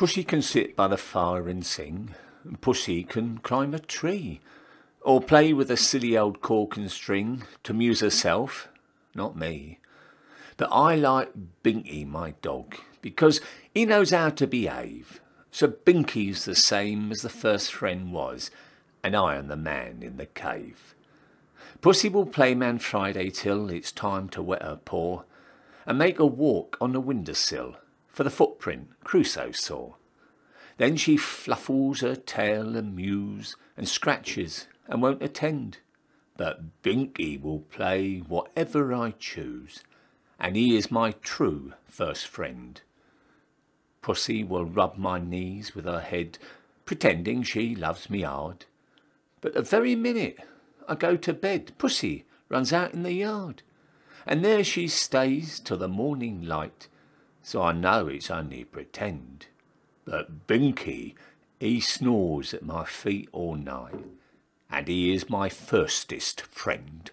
Pussy can sit by the fire and sing, Pussy can climb a tree, or play with a silly old cork and string to amuse herself, not me. But I like Binky, my dog, because he knows how to behave. So Binky's the same as the first friend was, and I am the man in the cave. Pussy will play Man Friday till it's time to wet her paw, and make a walk on the window sill for the footprint Crusoe saw. Then she fluffles her tail and mews and scratches and won't attend. But Binky will play whatever I choose, and he is my true first friend. Pussy will rub my knees with her head, pretending she loves me hard. But the very minute I go to bed, Pussy runs out in the yard, and there she stays till the morning light, so I know it's only pretend. But Binky, he snores at my feet all night, and he is my firstest friend.